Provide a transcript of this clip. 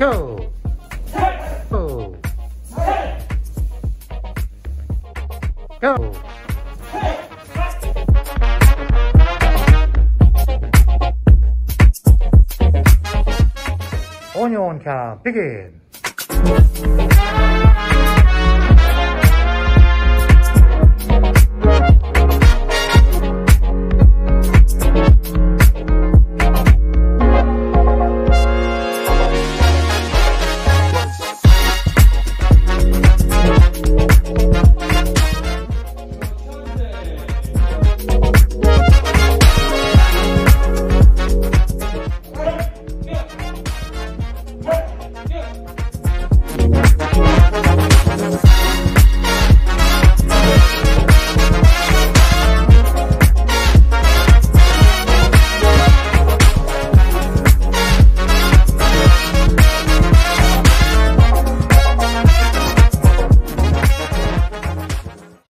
Go! Go! Go! Onion can begin.